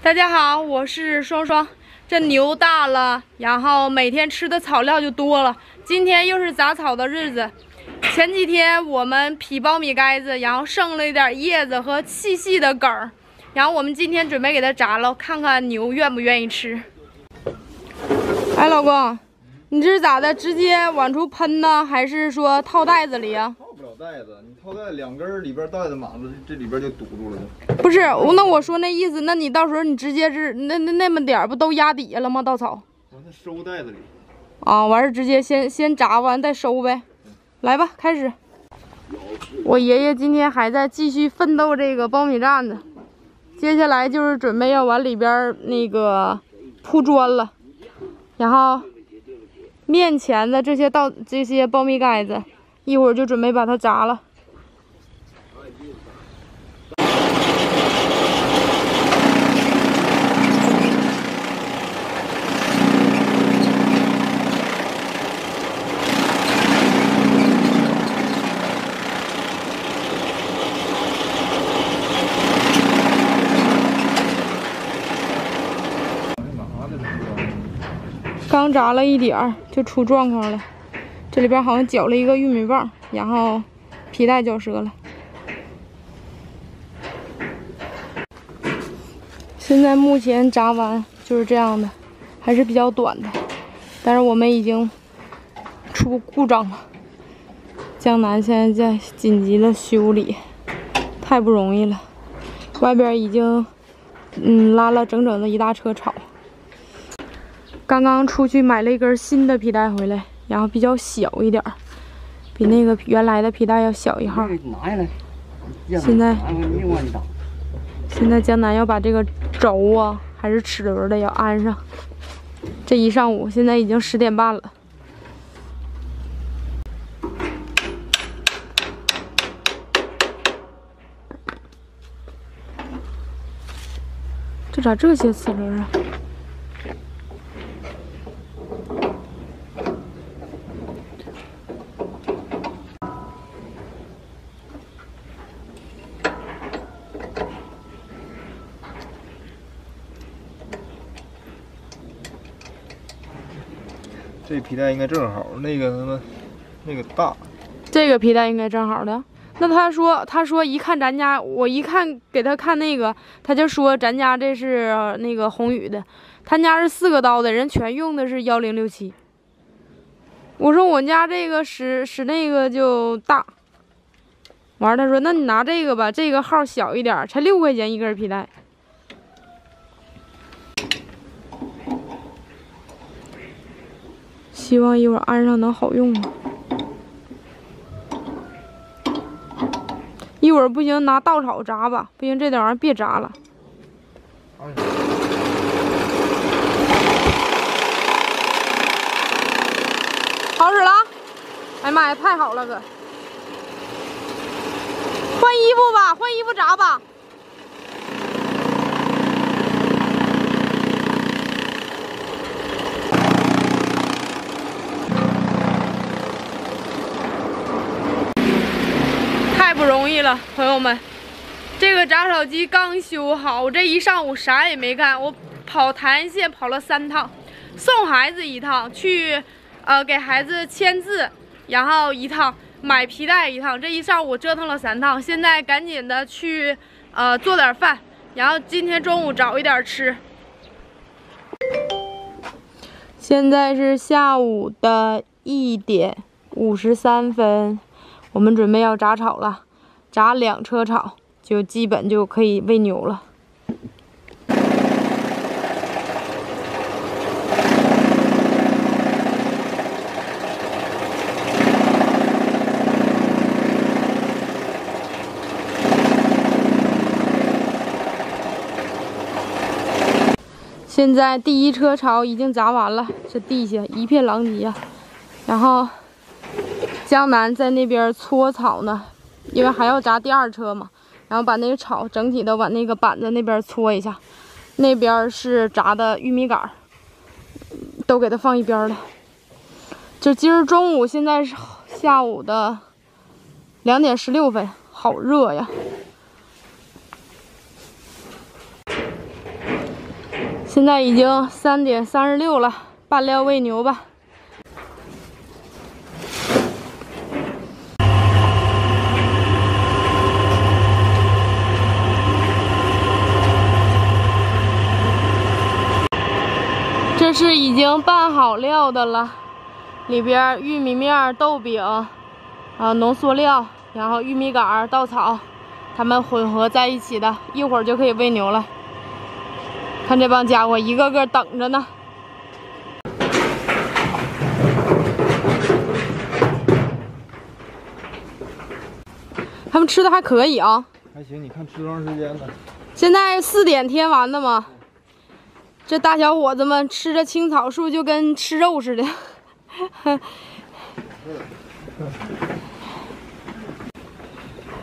大家好，我是双双。这牛大了，然后每天吃的草料就多了。今天又是杂草的日子。前几天我们劈苞米杆子，然后剩了一点叶子和细细的梗儿，然后我们今天准备给它炸了，看看牛愿不愿意吃。哎，老公，你这是咋的？直接往出喷呢，还是说套袋子里啊？袋子，你套袋两根里边袋子满了，这里边就堵住了。不是，那我说那意思，那你到时候你直接是那那那么点儿不都压底下了吗？稻草。完了收袋子里。啊，完事直接先先炸完再收呗。来吧，开始。我爷爷今天还在继续奋斗这个苞米站子，接下来就是准备要往里边那个铺砖了。然后面前的这些稻这些苞米杆子，一会儿就准备把它砸了。刚炸了一点儿就出状况了，这里边好像绞了一个玉米棒，然后皮带绞折了。现在目前炸完就是这样的，还是比较短的，但是我们已经出故障了。江南现在在紧急的修理，太不容易了，外边已经嗯拉了整整的一大车草。刚刚出去买了一根新的皮带回来，然后比较小一点儿，比那个原来的皮带要小一号。拿下来。现在，现在江南要把这个轴啊，还是齿轮的要安上。这一上午，现在已经十点半了。这咋这些齿轮啊？这皮带应该正好，那个他妈那个大。这个皮带应该正好的。那他说，他说一看咱家，我一看给他看那个，他就说咱家这是那个宏宇的，他家是四个刀的，人全用的是幺零六七。我说我家这个使使那个就大。完，他说那你拿这个吧，这个号小一点，才六块钱一根皮带。希望一会儿安上能好用！一会儿不行拿稻草扎吧，不行这点玩意儿别扎了。好使了！哎呀妈呀，太好了，哥！换衣服吧，换衣服扎吧。不容易朋友们，这个炸草机刚修好，我这一上午啥也没干，我跑台安县跑了三趟，送孩子一趟，去呃给孩子签字，然后一趟买皮带一趟，这一上午折腾了三趟，现在赶紧的去呃做点饭，然后今天中午找一点吃。现在是下午的一点五十三分，我们准备要炸草了。炸两车草，就基本就可以喂牛了。现在第一车草已经炸完了，这地下一片狼藉啊。然后江南在那边搓草呢。因为还要炸第二车嘛，然后把那个草整体的往那个板子那边搓一下，那边是炸的玉米杆都给它放一边了。就今儿中午，现在是下午的两点十六分，好热呀！现在已经三点三十六了，拌料喂牛吧。这是已经拌好料的了，里边玉米面、豆饼，啊，浓缩料，然后玉米杆、稻草，它们混合在一起的，一会儿就可以喂牛了。看这帮家伙一个个等着呢，他们吃的还可以啊。还行，你看吃多长时间了？现在四点添完的嘛。这大小伙子们吃着青草，是不是就跟吃肉似的？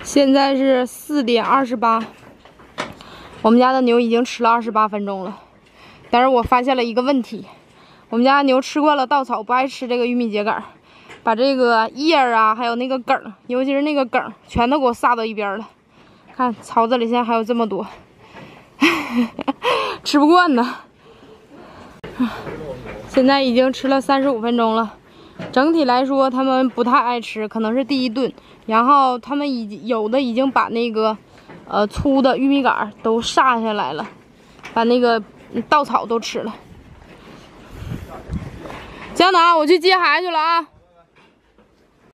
现在是四点二十八，我们家的牛已经吃了二十八分钟了。但是我发现了一个问题，我们家牛吃惯了稻草，不爱吃这个玉米秸秆，把这个叶儿啊，还有那个梗，尤其是那个梗，全都给我撒到一边了。看槽子里现在还有这么多，吃不惯呢。现在已经吃了三十五分钟了，整体来说他们不太爱吃，可能是第一顿。然后他们已有的已经把那个，呃粗的玉米杆都撒下来了，把那个稻草都吃了。江南，我去接孩子去了啊。